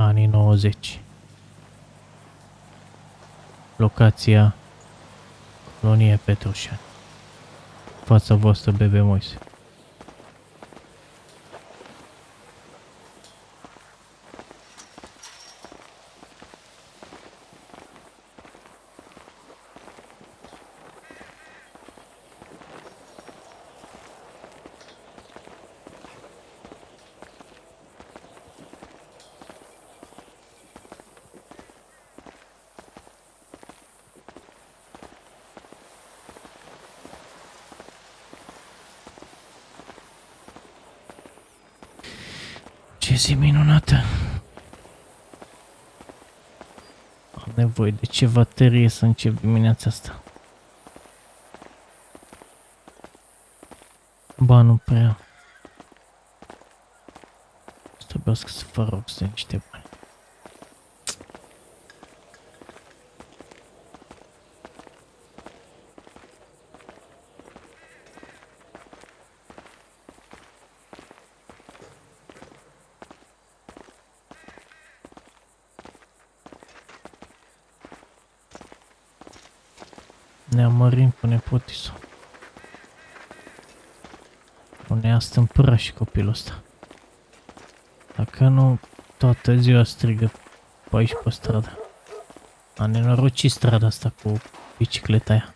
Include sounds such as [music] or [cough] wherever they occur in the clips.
anii 90. Locația Colonie Petrușan. Fața voastră, bebe Moise. Zi minunată! Am nevoie de ceva tărie să încep dimineața asta. Ba, nu prea. Trebuiască să fac rog să niște bani. Ne amărim cu nepotisul. O ne astâmpăra și copilul ăsta. Dacă nu, toată ziua strigă pe aici pe stradă. A nenoroci strada asta cu bicicleta aia.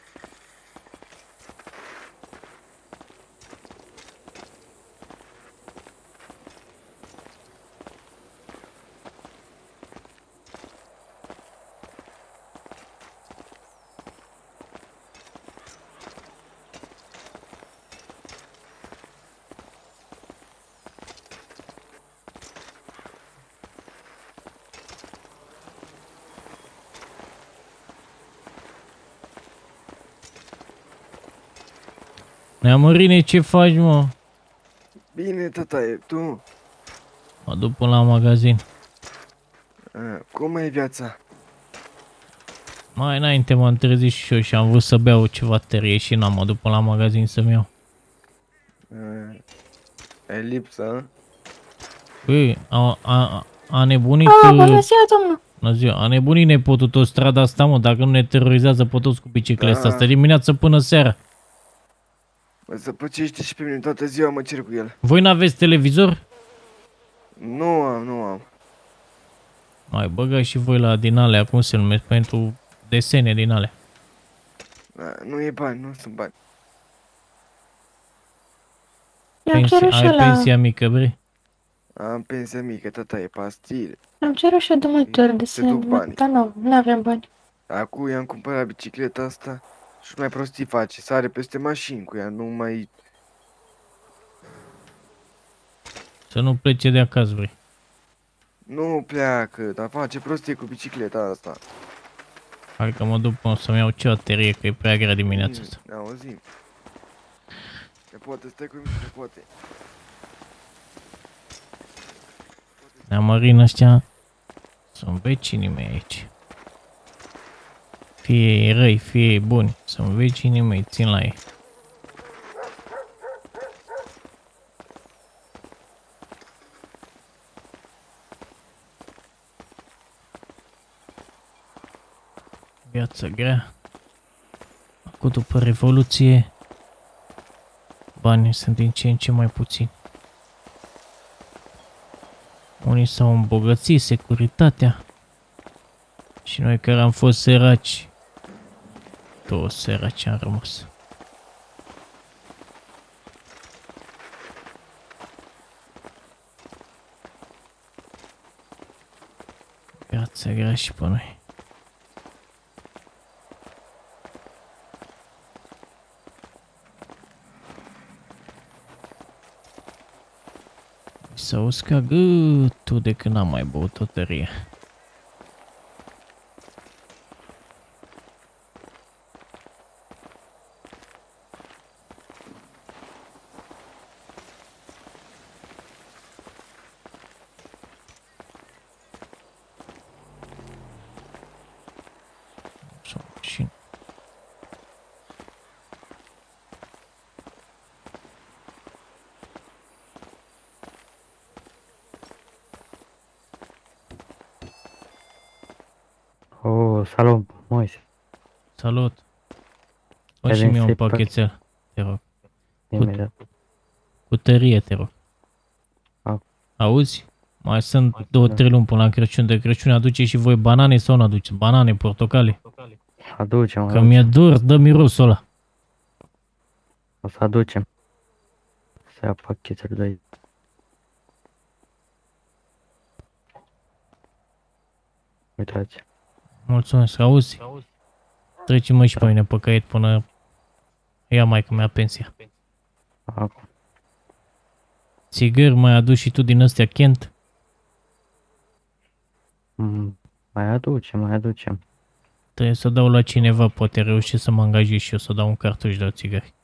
Neamărine, ce faci, mă? Bine, tataie, tu? Mă duc până la magazin. A, cum e viața? Mai înainte m-am trezit și eu și am vrut să beau ceva terie și n-am mă duc până la magazin să-mi iau. A, e lipsă, a? Băi, a, a, a nebunit... Ah, uh, bună ziua, domnul! Bună ziua, a nebunit nepotul tot strada asta, mă, dacă nu ne terorizează pe toți cu bicicleta Da. asta, dimineață până seara. Mă zăpăcește și pe mine toată ziua mă cer cu el. Voi n-aveți televizor? Nu am, nu am. Mai băga și voi la din alea, cum se numesc, pentru desene din alea. Da, nu e bani, nu sunt bani. I-am Pensia, cerut și ai la... pensia mică, bre? Am pensia mică, tata, e pastile. Am cerut și eu de multe ori de Se să... duc banii. Dar nu, nu avem bani. Acum i-am cumpărat bicicleta asta și mai prostii face. Sare peste mașini cu ea, nu mai... Să nu plece de acasă, bre. Nu pleacă, dar face prostie cu bicicleta asta. Hai că mă duc până să-mi iau ceva terie, că e prea grea dimineața asta. Ne auzim. Se poate, stai cu mine, se poate. Neamărin ăștia sunt vecinii mei aici. Fie ei răi, fie ei buni, sunt vecinii mei, țin la ei. Viața grea. Acum după Revoluție, banii sunt din ce în ce mai puțini. Unii s-au îmbogățit, securitatea. Și noi care am fost săraci, toți săraci am rămas. Viața grea și pe noi. S-a uscat gâtul de când am mai băut o tărie. Sau mașină. Uh, salut, Moise. Salut. Fă Hai și din mie un sipă. pachetel, te rog. Imediat. Cu tărie, te rog. A. Auzi? Mai sunt două, trei luni până la Crăciun. De Crăciun aduce și voi banane sau nu aduce? Banane, portocale. Aducem, Că aducem. mi-e dor, dă mirosul ăla. O să aducem. Să ia pachetele de aici. Uitați. Mulțumesc, auzi? Trece-mă și pe mine pe caiet până ia mai mea pensia. Acum. Țigări mai aduci și tu din astea Kent? Mm, mai aducem, mai aducem. Trebuie să dau la cineva, poate reuși să mă angajez și eu să dau un cartuș de țigări.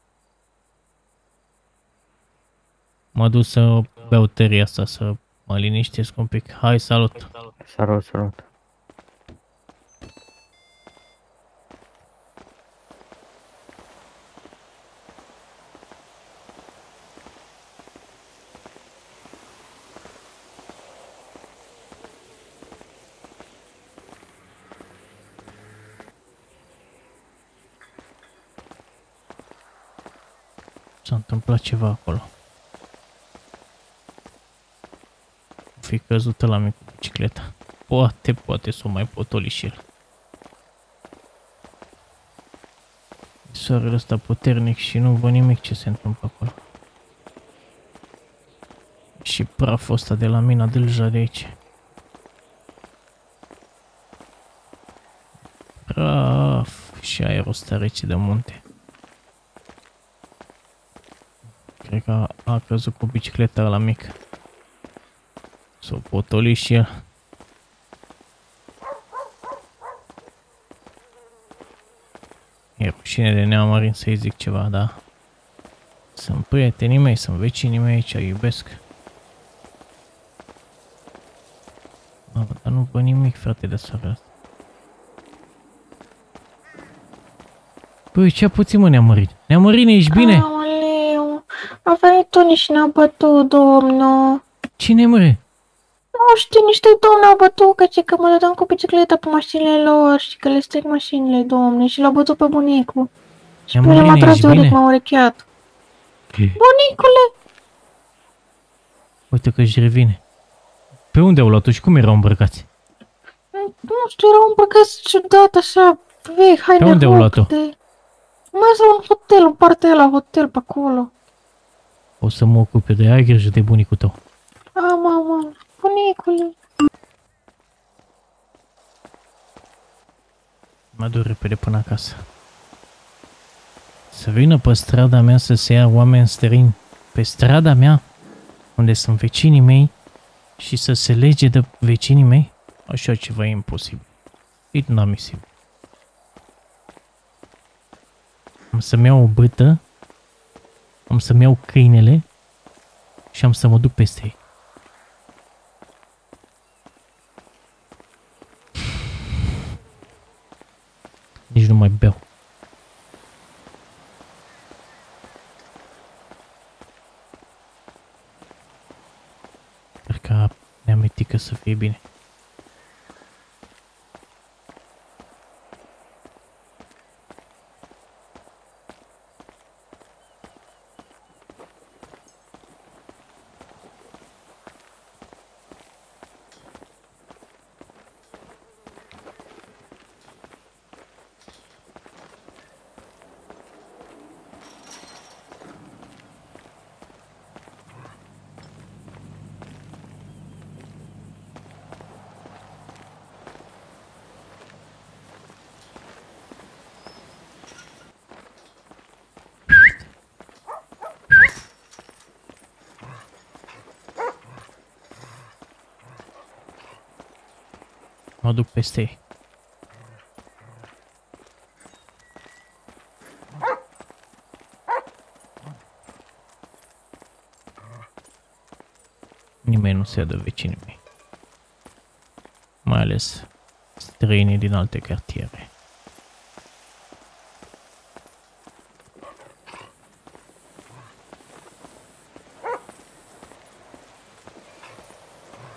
Mă duc să beau tăria asta, să mă liniștesc un pic. Hai, salut! Salut, salut. S-a întâmplat ceva acolo. Fi căzută la mine cu bicicleta. Poate, poate să o mai potoliș și el. Soarele ăsta puternic și nu văd nimic ce se întâmplă acolo. Și praful ăsta de la mina deja de aici. Praf și aerul ăsta rece de munte. Cred că a, a căzut cu bicicleta la mic. S-o potoli și el. E rușine de neamarin să-i zic ceva, da? Sunt prietenii mei, sunt vecinii mei aici, îi iubesc. Mă, dar nu văd nimic, frate, de soarele asta. Păi, ce puțin mă neamărin? Neamărine, ești bine? Aoleu, a venit unii și ne-a bătut, domnul. Cine măre? Nu știu, niște domni au bătut, că ce că mă dădeam cu bicicleta pe mașinile lor și că le stric mașinile, domne, și l-au bătut pe bunicul. Și Ia, pe mine m-a Mărine, tras ești de urechi, bine? m-a urecheat. Bunicule, Uite că își revine. Pe unde au luat-o și cum erau îmbrăcați? nu știu, erau îmbrăcați ciudat, așa, vechi, haine Pe unde au luat-o? rupte. Mai la un hotel, în partea la hotel, pe acolo. O să mă ocup eu de ea, ai grijă de bunicul tău. A, mamă, bunicule. Mă duc repede până acasă. Să vină pe strada mea să se ia oameni străini. Pe strada mea, unde sunt vecinii mei, și să se lege de vecinii mei? Așa ceva e imposibil. E inadmisibil. Am să-mi iau o bâtă, am să-mi iau câinele și am să mă duc peste ei. Nici nu mai beau. Sper ca neamitică să fie bine. Mă duc peste ei. Nimeni nu se dă vecinii mei. Mai ales străinii din alte cartiere.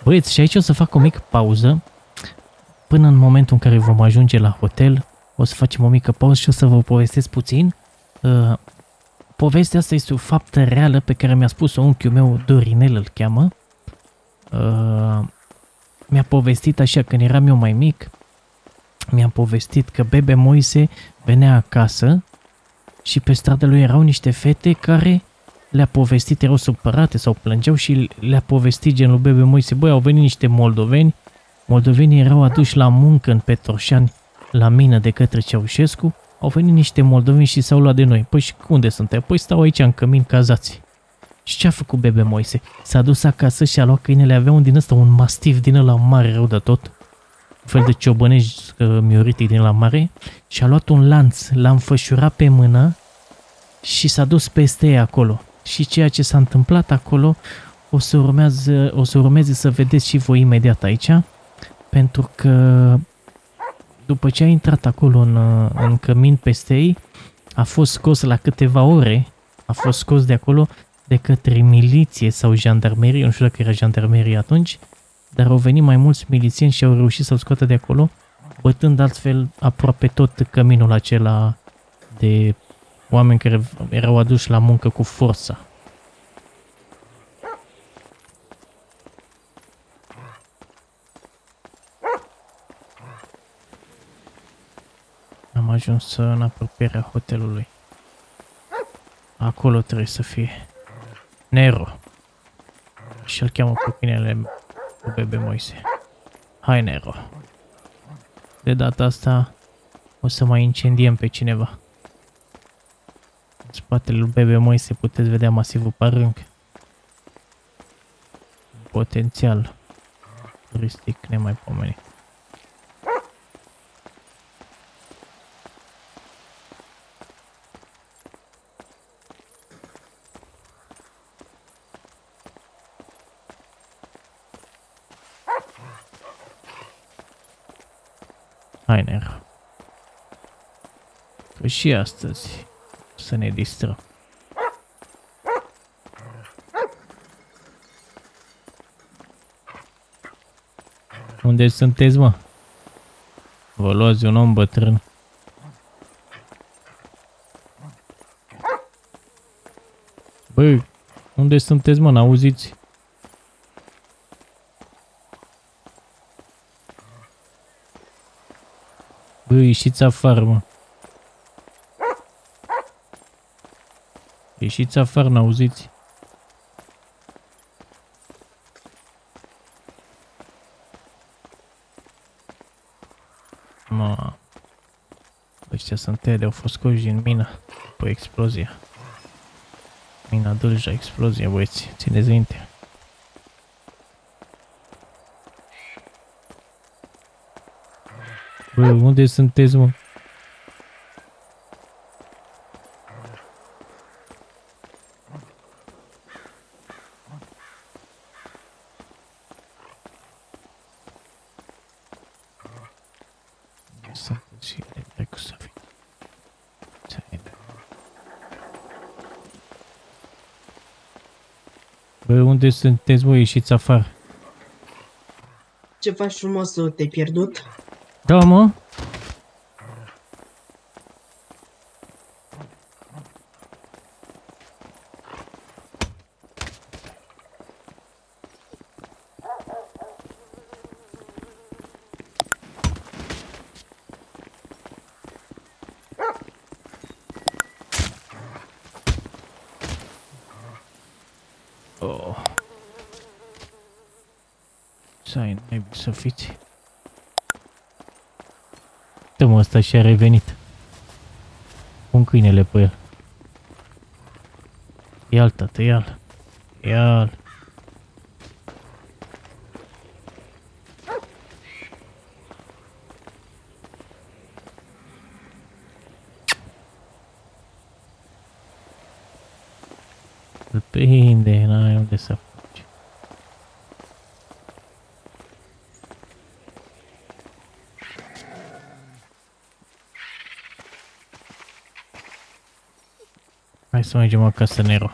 Băieți, și aici o să fac o mică pauză până în momentul în care vom ajunge la hotel, o să facem o mică pauză și o să vă povestesc puțin. Uh, povestea asta este o faptă reală pe care mi-a spus-o unchiul meu, Dorinel îl cheamă. Uh, mi-a povestit așa când eram eu mai mic, mi-a povestit că bebe Moise venea acasă și pe stradă lui erau niște fete care le-a povestit, erau supărate sau plângeau și le-a povestit genul bebe Moise, băi, au venit niște moldoveni, moldovenii erau aduși la muncă în Petroșani, la mină de către Ceaușescu, au venit niște moldoveni și s-au luat de noi. Păi și unde suntem? Păi stau aici în cămin cazați. Și ce a făcut bebe Moise? S-a dus acasă și a luat câinele, avea un din ăsta, un mastiv din ăla mare rău de tot, un fel de ciobănești uh, mioritic din la mare, și a luat un lanț, l-a înfășurat pe mână și s-a dus peste ei acolo. Și ceea ce s-a întâmplat acolo o să, urmează, o să urmeze să vedeți și voi imediat aici, pentru că după ce a intrat acolo în, uh, în cămin peste ei, a fost scos la câteva ore, a fost scos de acolo de către miliție sau jandarmerie, nu știu dacă era jandarmerie atunci, dar au venit mai mulți milițieni și au reușit să-l scoată de acolo, bătând altfel aproape tot căminul acela de oameni care erau aduși la muncă cu forța. Ajuns în apropierea hotelului. Acolo trebuie să fie. Nero. Și-l cheamă pe câinele cu bebe Moise. Hai, Nero. De data asta o să mai incendiem pe cineva. În spatele lui bebe Moise puteți vedea masivul parâng. Potențial turistic nemaipomenit. Hai, Nero. Că și astăzi să ne distrăm. Unde sunteți, mă? Vă luați un om bătrân. Băi, unde sunteți, mă? N-auziți? Bă, ieșiți afară, mă. Ieșiți afară, n-auziți? Mă... Ăștia sunt tele, au fost scoși din mină după explozia. Mina Dâlja, explozie, băieți, țineți minte. Bă, unde sunteți, mă? Sunteți și de cu să fie. Bă, unde sunteți, mă? Ieșiți afară. Ce faci frumos, te-ai pierdut? Da, mă? Oh. Să ai naibii să fiți. Uite mă, ăsta și-a revenit. Pun câinele pe el. Ia-l, tată, ia-l. Ia-l. Îl prinde, n-ai unde să să mergem acasă, Nero.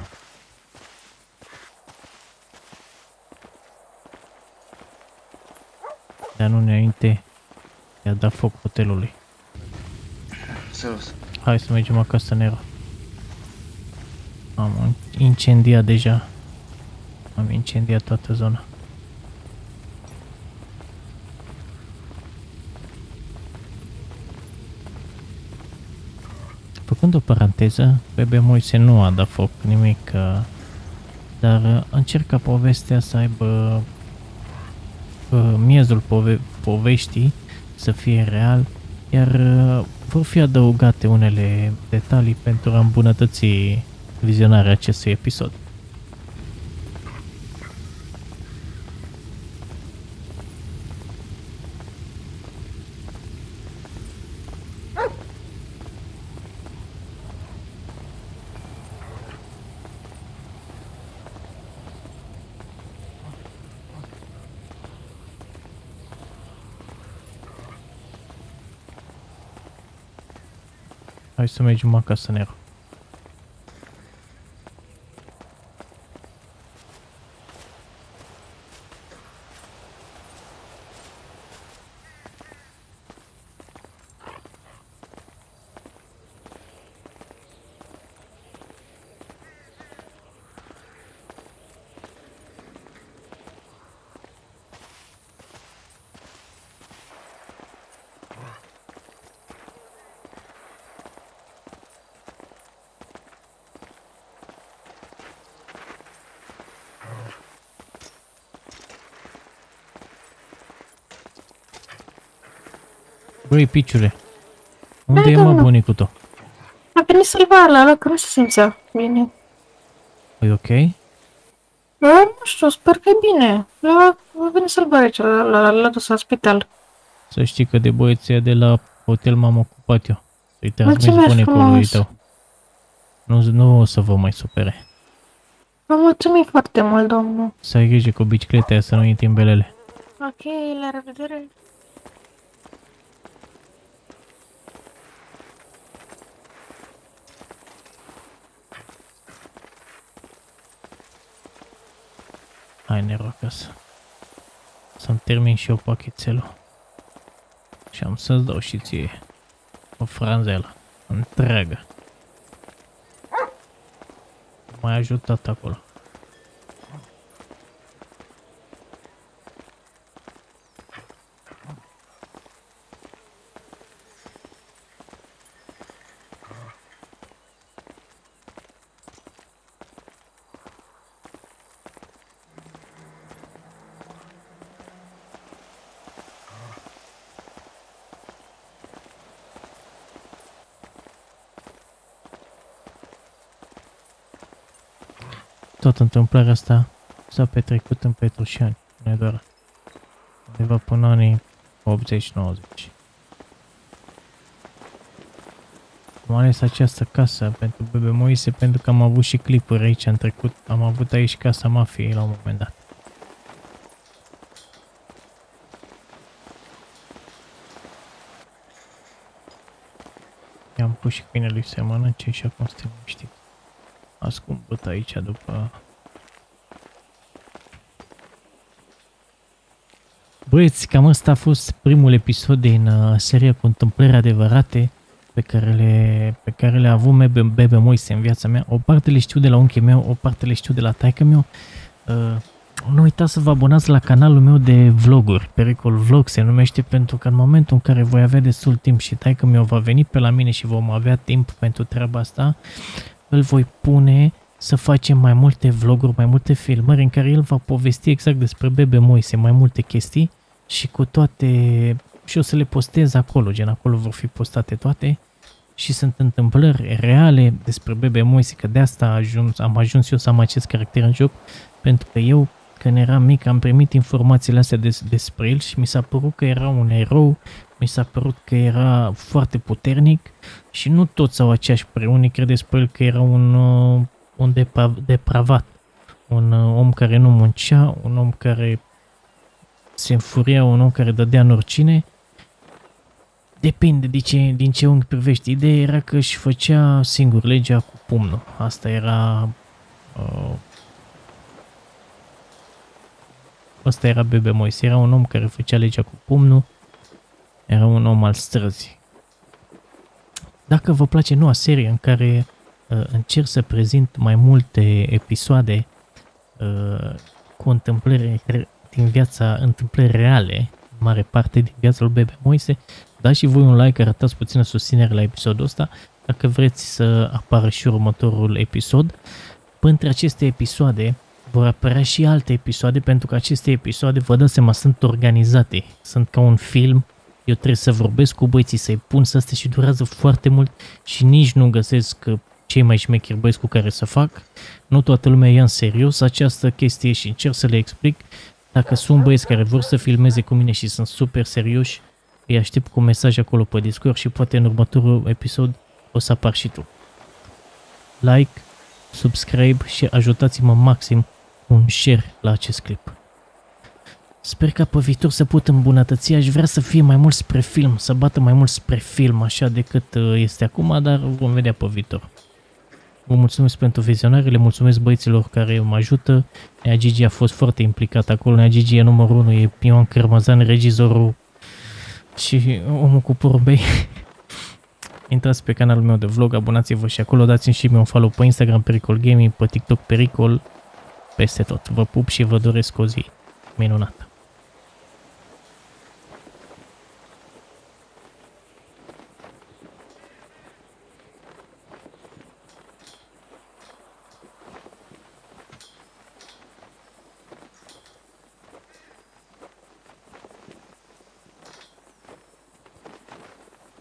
Dar nu înainte I-a dat foc hotelului. Serios. Hai să mergem acasă, Nero. Am incendiat deja. Am incendiat toată zona. Făcând o paranteză, Bebe Moise nu a dat foc nimic, uh, dar uh, încerca povestea să aibă uh, miezul pove- poveștii să fie real, iar uh, vor fi adăugate unele detalii pentru a îmbunătăți vizionarea acestui episod. Hai să mergem acasă, Nero. Băi, piciule, unde Da, e mă domnul. bunicul tău? A venit să-l la ăla, că nu se simțea bine. E ok? Da, nu știu, sper că e bine. La, a venit să-l aici, la, la, la, la dus la spital. Să știi că de băieții de la hotel m-am ocupat eu. Să-i transmiți Mulțumesc bunicului frumos. tău. Nu, nu o să vă mai supere. Vă mulțumim foarte mult, domnul. Să ai grijă cu bicicleta aia să nu intri în belele. Ok, la revedere. Hai, Nero, acasă. Să-mi termin și eu pachetelul. Și am să-ți dau și ție o franzelă întreagă. M-ai ajutat acolo. Tot întâmplarea asta s-a petrecut în Petrușani, nu doar. Undeva până anii 80-90. Am ales această casă pentru Bebe Moise pentru că am avut și clipuri aici în trecut. Am avut aici casa mafiei la un moment dat. I-am pus și câinelui să mănânce și acum suntem liniștiți. Ascumpăt aici după... Băieți, cam ăsta a fost primul episod din uh, seria cu întâmplări adevărate pe care le, pe care le-a avut Bebe, Bebe Moise în viața mea. O parte le știu de la unchiul meu, o parte le știu de la taică meu. Uh, nu uitați să vă abonați la canalul meu de vloguri, Pericol Vlog se numește, pentru că în momentul în care voi avea destul timp și taică meu va veni pe la mine și vom avea timp pentru treaba asta, îl voi pune să facem mai multe vloguri, mai multe filmări în care el va povesti exact despre Bebe Moise, mai multe chestii și cu toate și o să le postez acolo, gen acolo vor fi postate toate. Și sunt întâmplări reale despre Bebe Moise, că de asta a ajuns, am ajuns eu să am acest caracter în joc, pentru că eu când eram mic am primit informațiile astea des, despre el și mi s-a părut că era un erou, mi s-a părut că era foarte puternic și nu toți au aceeași părere. Unii cred despre el că era un, uh, un depa- depravat, un uh, om care nu muncea, un om care se înfuria, un om care dădea în oricine. Depinde de ce, din ce unghi privești. Ideea era că își făcea singur legea cu pumnul. Asta era... Uh, Ăsta era Bebe Moise, era un om care făcea legea cu pumnul, Era un om al străzii. Dacă vă place noua serie în care uh, încerc să prezint mai multe episoade uh, cu întâmplări re- din viața, întâmplări reale, în mare parte din viața lui Bebe Moise, dați și voi un like, arătați puțină susținere la episodul ăsta, dacă vreți să apară și următorul episod. Între aceste episoade vor apărea și alte episoade, pentru că aceste episoade, vă dați seama, sunt organizate. Sunt ca un film, eu trebuie să vorbesc cu băieții, să-i pun să astea și durează foarte mult și nici nu găsesc uh, cei mai șmecheri băieți cu care să fac. Nu toată lumea ia în serios această chestie și încerc să le explic. Dacă sunt băieți care vor să filmeze cu mine și sunt super serioși, îi aștept cu mesaj acolo pe Discord și poate în următorul episod o să apar și tu. Like, subscribe și ajutați-mă maxim cu un share la acest clip. Sper ca pe viitor să pot îmbunătăți, aș vrea să fie mai mult spre film, să bată mai mult spre film așa decât uh, este acum, dar vom vedea pe viitor. Vă mulțumesc pentru vizionare, le mulțumesc băieților care mă ajută. Nea Gigi a fost foarte implicat acolo, Nea Gigi e numărul 1, e Pion Cărmăzan, regizorul și omul cu porumbei. [laughs] Intrați pe canalul meu de vlog, abonați-vă și acolo, dați-mi și mie un follow pe Instagram Pericol Gaming, pe TikTok Pericol, peste tot. Vă pup și vă doresc o zi minunată.